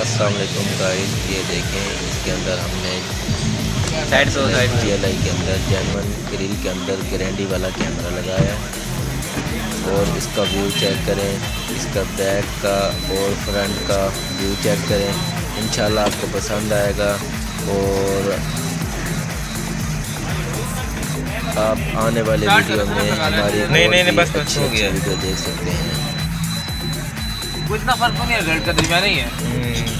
अस्सलाम वालेकुम गाइस ये देखें इसके अंदर हमने साइड से साइड जी एल आई के अंदर जैनवन ग्रिल के अंदर गारंटी वाला कैमरा लगाया। और इसका व्यू चेक करें इसका बैक का और फ्रंट का व्यू चेक करें। इन आपको पसंद आएगा। और आप आने वाले वीडियो में हमारी नहीं नहीं नहीं बस अच्छी हो गया। वीडियो देख सकते हैं। कुछ ना फ़र्क नहीं है रेड का दरमिया नहीं है।